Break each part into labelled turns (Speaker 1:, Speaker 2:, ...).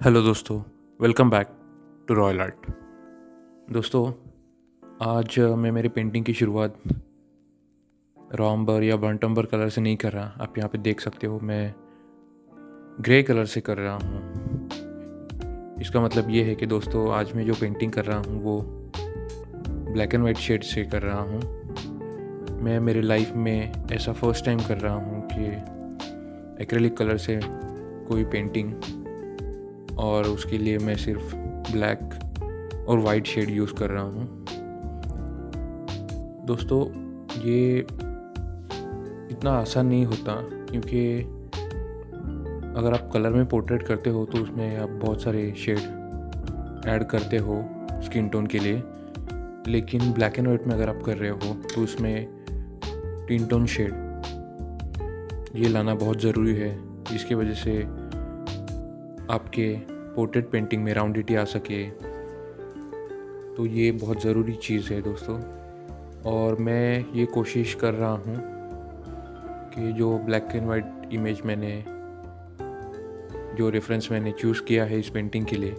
Speaker 1: Hello दोस्तों. Welcome back to Royal Art दोस्तों, आज मैं मेरी पेंटिंग की शुरुआत रॉम्बर या बंटम्बर कलर से नहीं कर रहा। आप यहाँ पे देख सकते हो, मैं ग्रे कलर से कर रहा हूँ। इसका मतलब ये है कि दोस्तों, आज मैं जो पेंटिंग कर रहा हूँ, वो ब्लैक एंड वाइट शेड से कर रहा हूँ। मैं मेरे लाइफ में ऐसा फ़र्स्ट टाइम कर रहा हूँ कि एक्रेलिक कलर से कोई पेंटिंग और उसके लिए मैं सिर्फ़ ब्लैक और वाइट शेड यूज़ कर रहा हूँ। दोस्तों, ये इतना आसान नहीं होता, क्योंकि अगर आप कलर में पोर्ट्रेट करते हो तो उसमें आप बहुत सारे शेड ऐड करते हो स्किन टोन के लिए। लेकिन ब्लैक एंड वाइट में अगर आप कर रहे हो तो उसमें टिन टोन शेड ये लाना बहुत ज़रूरी है, जिसकी वजह से आपके पोर्ट्रेट पेंटिंग में राउंडिटी आ सके तो ये बहुत ज़रूरी चीज़ है दोस्तों। और मैं ये कोशिश कर रहा हूँ कि जो ब्लैक एंड वाइट इमेज मैंने, जो रेफरेंस मैंने चूज़ किया है इस पेंटिंग के लिए,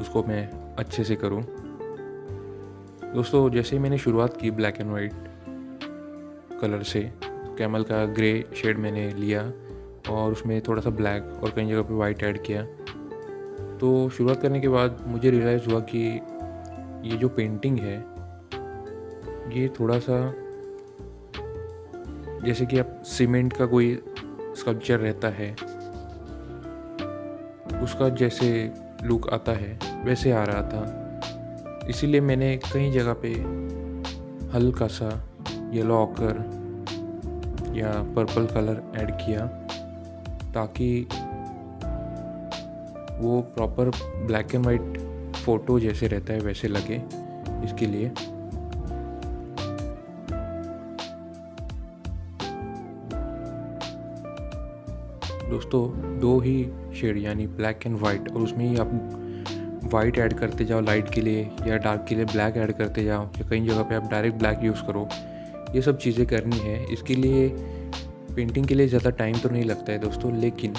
Speaker 1: उसको मैं अच्छे से करूँ। दोस्तों, जैसे ही मैंने शुरुआत की ब्लैक एंड वाइट कलर से कैमल का ग्रे शेड मैंने लिया और उसमें थोड़ा सा ब्लैक और कई जगह पे वाइट ऐड किया। तो शुरुआत करने के बाद मुझे रियलाइज़ हुआ कि ये जो पेंटिंग है, ये थोड़ा सा जैसे कि आप सीमेंट का कोई स्कल्पचर रहता है, उसका जैसे लुक आता है, वैसे आ रहा था। इसीलिए मैंने कई जगह पे हल्का सा येलो ऑकर या पर्पल कलर ऐड किया। ताकि वो proper black and white photo जैसे रहता है, वैसे लगे इसके लिए। दोस्तों, दो ही शेड यानी ब्लैक एंड वाइट और उसमें ही आप वाइट ऐड करते जाओ लाइट के लिए, या डार्क के लिए ब्लैक ऐड करते जाओ, या कई जगह पे आप डायरेक्ट ब्लैक यूज़ करो। ये सब चीज़ें करनी है। इसके लिए पेंटिंग के लिए ज़्यादा टाइम तो नहीं लगता है दोस्तों, लेकिन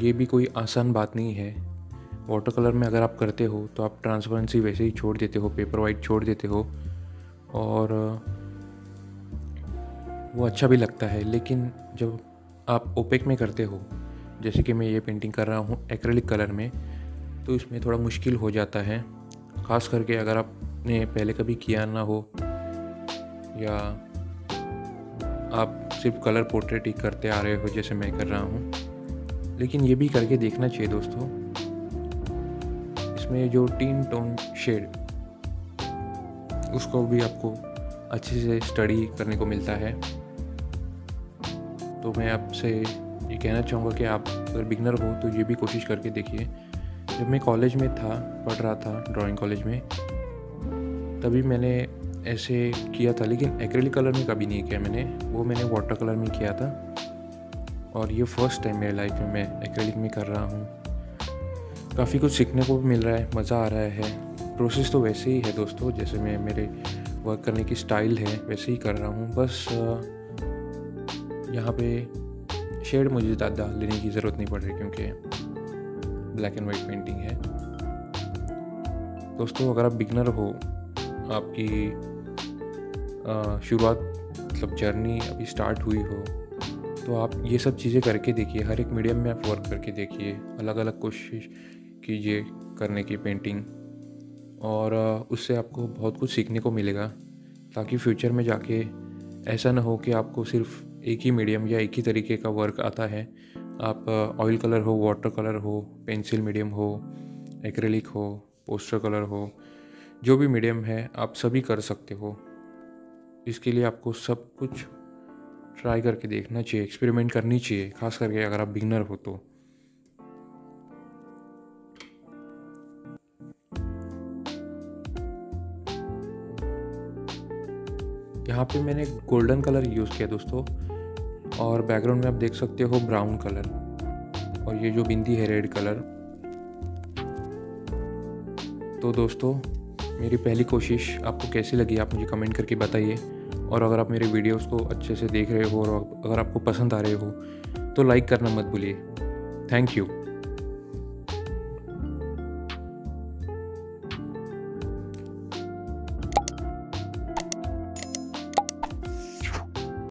Speaker 1: ये भी कोई आसान बात नहीं है। वाटर कलर में अगर आप करते हो तो आप ट्रांसपेरेंसी वैसे ही छोड़ देते हो पेपर वाइट छोड़ देते हो, और, वो अच्छा भी लगता है। लेकिन जब आप ओपेक में करते हो, जैसे कि मैं ये पेंटिंग कर रहा हूँ एक्रेलिक कलर में तो इसमें थोड़ा मुश्किल हो जाता है। ख़ास करके अगर आपने पहले कभी किया ना हो, या आप सिर्फ़ कलर पोर्ट्रेट ही करते आ रहे हो जैसे मैं कर रहा हूँ। लेकिन ये भी करके देखना चाहिए दोस्तों। इसमें जो टीन टोन शेड, उसको भी आपको अच्छे से स्टडी करने को मिलता है। तो मैं आपसे ये कहना चाहूँगा कि आप अगर बिगनर हो तो ये भी कोशिश करके देखिए। जब मैं कॉलेज में था, पढ़ रहा था ड्राइंग कॉलेज में, तभी मैंने ऐसे किया था, लेकिन एक्रेलिक कलर में कभी नहीं किया मैंने। वो मैंने वाटर कलर में किया था। और ये फ़र्स्ट टाइम मेरे लाइफ में मैं एक्रेलिक में कर रहा हूँ। काफ़ी कुछ सीखने को भी मिल रहा है, मज़ा आ रहा है। प्रोसेस तो वैसे ही है दोस्तों, जैसे मैं मेरे वर्क करने की स्टाइल है, वैसे ही कर रहा हूँ। बस यहाँ पे शेड मुझे ज़्यादा लेने की ज़रूरत नहीं पड़ रही, क्योंकि ब्लैक एंड वाइट पेंटिंग है। दोस्तों, अगर आप बिगनर हो, आपकी शुरुआत मतलब जर्नी अभी स्टार्ट हुई हो तो आप ये सब चीज़ें करके देखिए, हर एक मीडियम में आप वर्क करके देखिए अलग अलग कोशिश कीजिए करने की पेंटिंग और उससे आपको बहुत कुछ सीखने को मिलेगा, ताकि फ्यूचर में जाके ऐसा ना हो कि आपको सिर्फ़ एक ही मीडियम या एक ही तरीके का वर्क आता है। आप ऑयल कलर हो वाटर कलर हो पेंसिल मीडियम हो एक्रेलिक हो पोस्टर कलर हो, जो भी मीडियम है, आप सभी कर सकते हो। इसके लिए आपको सब कुछ ट्राई करके देखना चाहिए एक्सपेरिमेंट करनी चाहिए, खास करके अगर आप बिगनर हो तो। यहाँ पे मैंने गोल्डन कलर यूज़ किया दोस्तों, और बैकग्राउंड में आप देख सकते हो ब्राउन कलर और ये जो बिंदी है रेड कलर तो दोस्तों, मेरी पहली कोशिश आपको कैसी लगी आप मुझे कमेंट करके बताइए। और अगर आप मेरे वीडियोस को अच्छे से देख रहे हो और अगर आपको पसंद आ रहे हो तो लाइक करना मत भूलिए। Thank you